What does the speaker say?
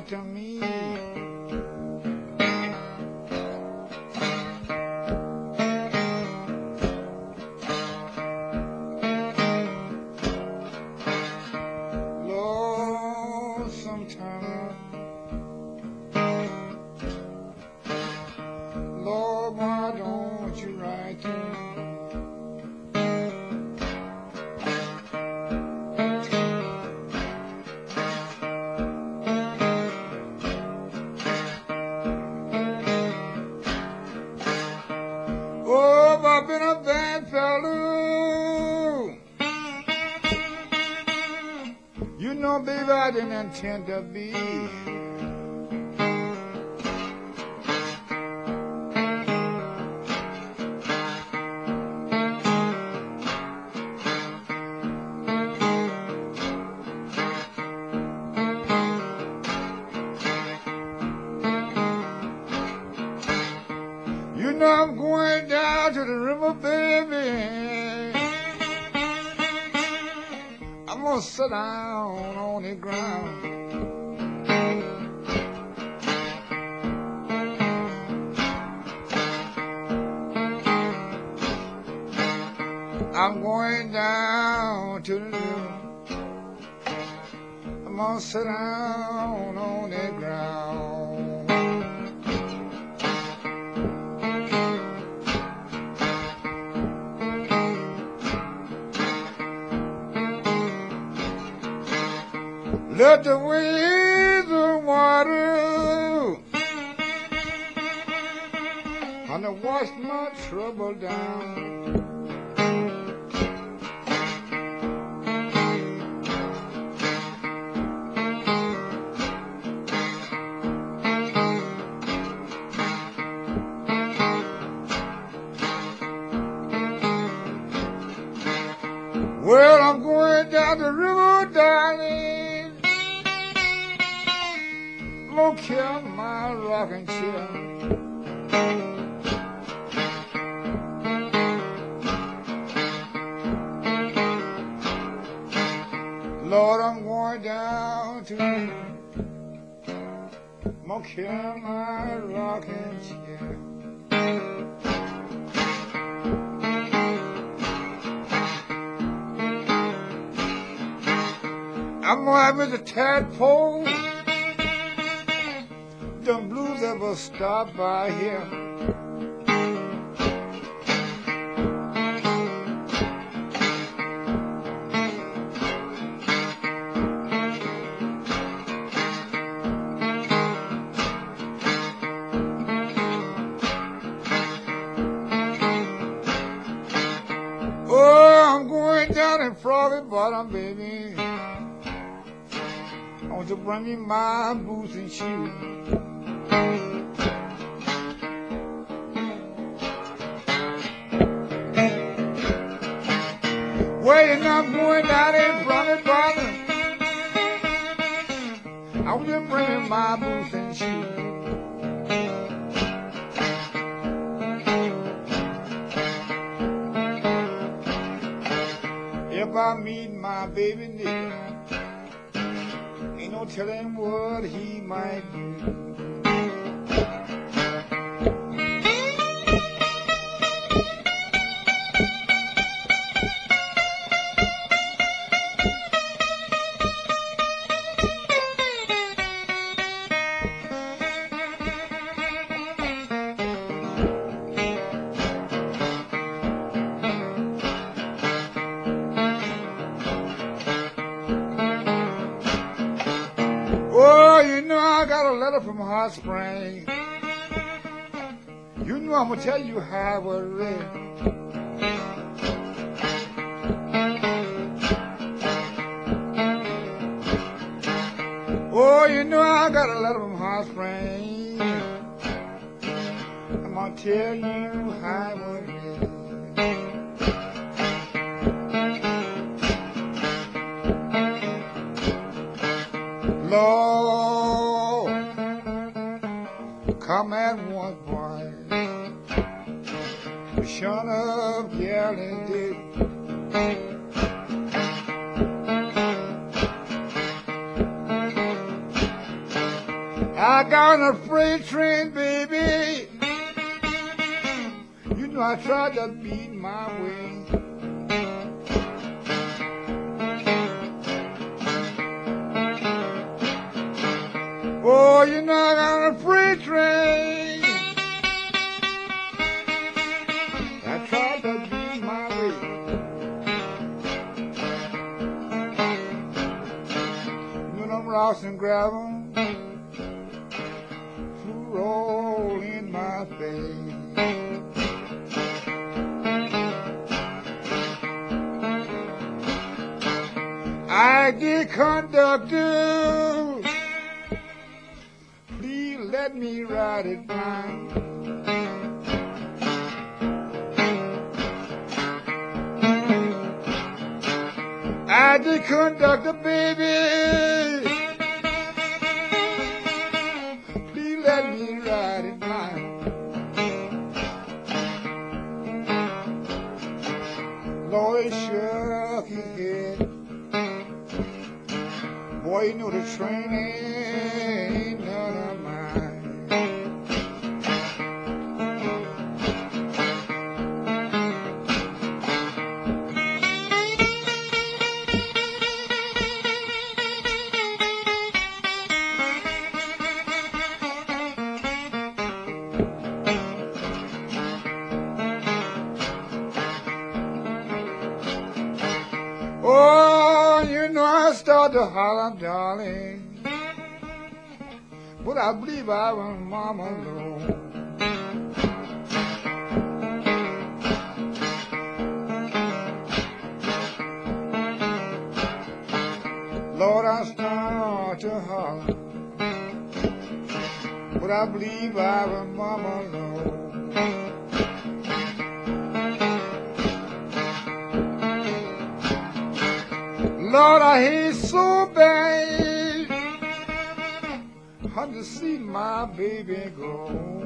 to me. I didn't intend to be. You know I'm going down to the river, baby. Gonna sit down on the ground. I'm going down to the river. I'm gonna sit down on the ground. Let the waves of water and wash my trouble down. Well, I'm going down the river, darling. Look here, my rocking chair. Lord, I'm going down to Look here, my rocking chair. I'm gonna have Mr. Tadpole. The blues ever stop by here. Oh, I'm going down in baby. I want to bring me my boots and shoes. Going down in Froggy Bottom. I want to bring me my boots and shoes. If I meet my baby Nick, ain't no telling what he might do. A letter from Hot Spring. You know I'm gonna tell you how it was read. Oh, you know I got a letter from Hot Spring. I'm gonna tell you how it was read. Lord, come at once, boy. Shut up, yelling, dick. I got a freight train, baby. You know I tried to beat my way. Oh, you know got a freight train. I tried to beat my way. Know them rocks and gravel to roll in my face. I get conductor. Let me ride it down. I the conductor, baby. Start to holler, darling. But I believe I was mama alone. Lord, I start to holler. But I believe I was mama Lord, I hate so bad. Hard to see my baby go.